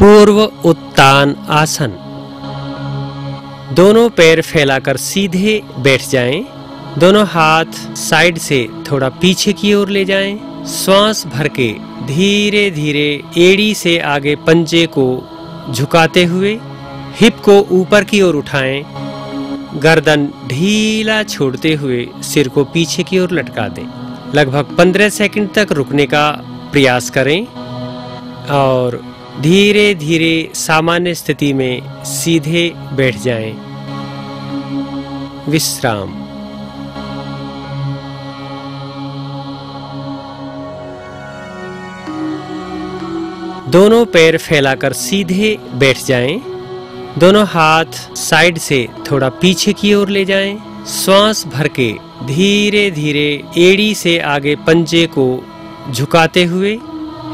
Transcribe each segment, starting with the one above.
पूर्व उत्तान आसन दोनों पैर फैलाकर सीधे बैठ जाएँ। दोनों हाथ साइड से थोड़ा पीछे की ओर ले जाएँ। श्वास भर के धीरे धीरे एड़ी से आगे पंजे को झुकाते हुए, हिप को ऊपर की ओर उठाएँ, गर्दन ढीला छोड़ते हुए सिर को पीछे की ओर लटका दें लगभग 15 सेकंड तक रुकने का प्रयास करें और धीरे धीरे सामान्य स्थिति में सीधे बैठ जाएँ। विश्राम दोनों पैर फैलाकर सीधे बैठ जाएँ। दोनों हाथ साइड से थोड़ा पीछे की ओर ले जाएँ। श्वास भर के धीरे धीरे एड़ी से आगे पंजे को झुकाते हुए,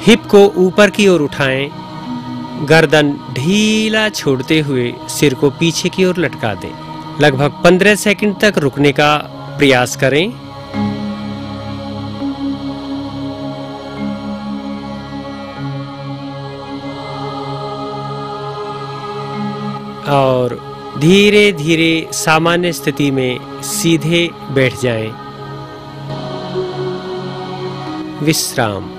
हिप को ऊपर की ओर उठाएँ गर्दन ढीला छोड़ते हुए सिर को पीछे की ओर लटका दें। लगभग 15 सेकंड तक रुकने का प्रयास करें। और धीरे धीरे सामान्य स्थिति में सीधे बैठ जाएँ। विश्राम।